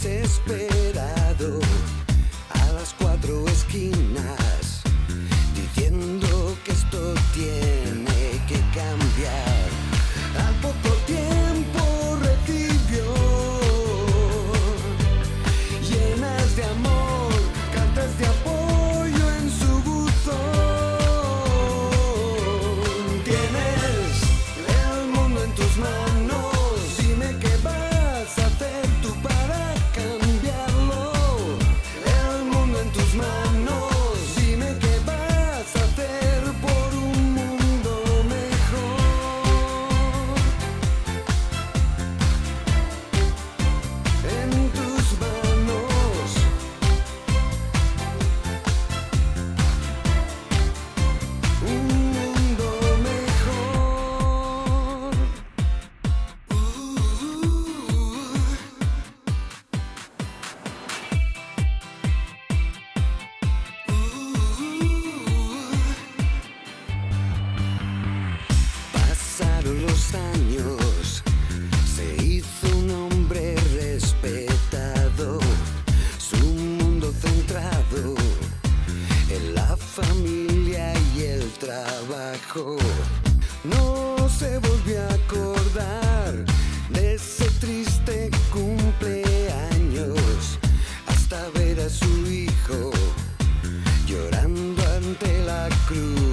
desespera. No se volvió a acordar de ese triste cumpleaños hasta ver a su hijo llorando ante la cruz.